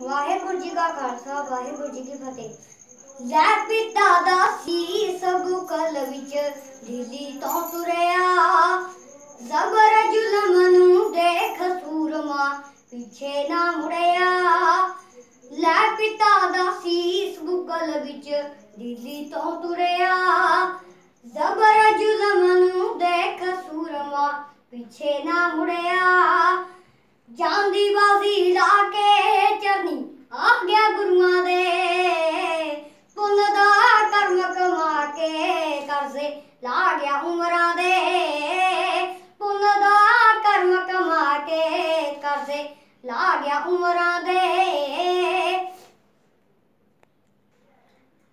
ਵਾਹਿਗੁਰੂ ਜੀ ਕਾ ਖਾਲਸਾ, ਵਾਹਿਗੁਰੂ ਜੀ ਕੀ ਫਤਿਹ। ਲੈ ਪਿਤਾ ਦਾ ਸੀਸ ਬੁਕਲ ਵਿੱਚ ਦਿੱਲੀ ਤੋਂ ਤੁਰਿਆ। ਜ਼ਬਰ ਜ਼ੁਲਮ ਨੂੰ ਦੇਖ ਸੂਰਮਾ ਪਿੱਛੇ ਨਾ ਮੁੜਿਆ। ਲੈ ਪਿਤਾ ਦਾ ਸੀਸ ਬੁਕਲ ਵਿੱਚ ਦਿੱਲੀ ਤੋਂ ਤੁਰਿਆ। ਜ਼ਬਰ ਜ਼ੁਲਮ ਨੂੰ ਦੇਖ ਸੂਰਮਾ ਪਿੱਛੇ ਨਾ ਮੁੜਿਆ। ਲਾ ਗਿਆ ਉਮਰਾਂ ਦੇ। ਪੁੰਨ ਦਾ ਕਰਮ ਕਮਾ ਕੇ ਕਰਜ਼ੇ ਲਾ ਗਿਆ ਉਮਰਾਂ ਦੇ।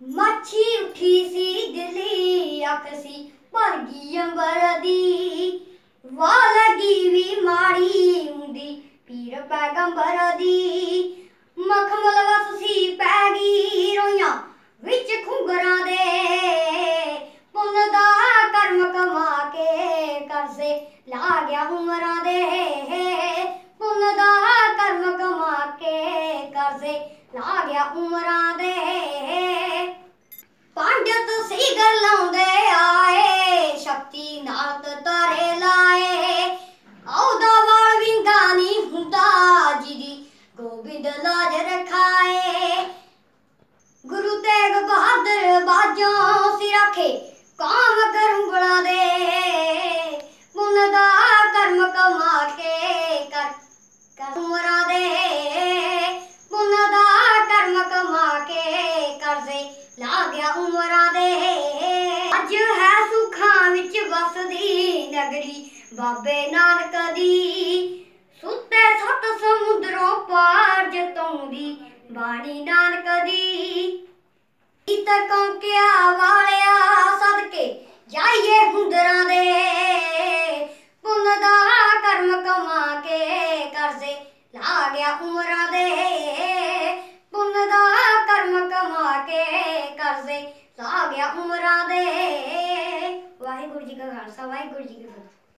ਮੱਛੀ ਉੱਠੀ ਸੀ, ਦਿਲੀ ਅੱਖ ਸੀ ਭਰ ਗਈ ਅੰਬਰ ਦੀ। ਵਾਹ ਲੱਗੀ ਵੀ ਮਾੜੀ ਹੁੰਦੀ, ਪੀਰ ਪੈਗੰਬਰ ਦੀ। ਮਖਮਲ ਵਸ ਸੀ ਪੈ ਗਈ ਰੋਈਆਂ ਲਾ ਗਿਆ ਉਮਰਾਂ ਦੇ। ਪੁੰਨ ਦਾ ਕਰਮ ਕਮਾ ਕੇ ਕਰਜ਼ੇ ਲਾ ਗਿਆ ਉਮਰਾਂ ਦੇ। ਪੰਡਤ ਸੀ ਲਾਉਂਦੇ ਆਏ, ਸ਼ਕਤੀ ਨਾਲ ਤਾਰੇ ਲਾਏ। ਆਉਦਾ ਵਾਲ ਵਿੰਗਾ ਨਹੀਂ ਹੁੰਦਾ, ਜਿਹਦੀ ਗੋਬਿੰਦ ਲਾਜ ਰਖਾਏ। ਗੁਰੂ ਤੇਗ ਬਹਾਦਰ ਬਾਜੋਂ ਸਿ ਰੱਖੇ, ਕਾਮ ਕਰੁੰਗਲਾ ਦੇ। ਲਾ ਗਿਆ ਉਮਰਾਂ ਦੇ। ਅੱਜ ਹੈ ਸੁਖਾਂ ਵਿੱਚ ਵਸਦੀ ਨਗਰੀ ਬਾਬੇ ਨਾਨਕ ਦੀ। ਸੁੱਤੇ ਸੱਤ ਸਮੁੰਦਰੋਂ ਪਾਰ ਜਤਾਉਂਦੀ ਬਾਣੀ ਨਾਨਕ ਦੀ। ਗੀਤ ਕੌਂਕਿਆ ਵਾਲਿਆ ਸਦਕੇ ਜਾਈਏ ਹੁੰਦਰਾਂ ਦੇ। ਪੁੰਨ ਦਾ ਕਰਮ ਕਮਾ ਕੇ ਕਰਜ਼ੇ ਲਾ ਗਿਆ ਉਮਰਾਂ ਦੇ। ਗਿਆ ਉਮਰਾਂ ਦੇ। ਵਾਹਿਗੁਰੂ ਜੀ ਕਾ ਖਾਲਸਾ ਵਾਹਿਗੁਰੂ ਜੀ ਕੀ ਫਤਿਹ।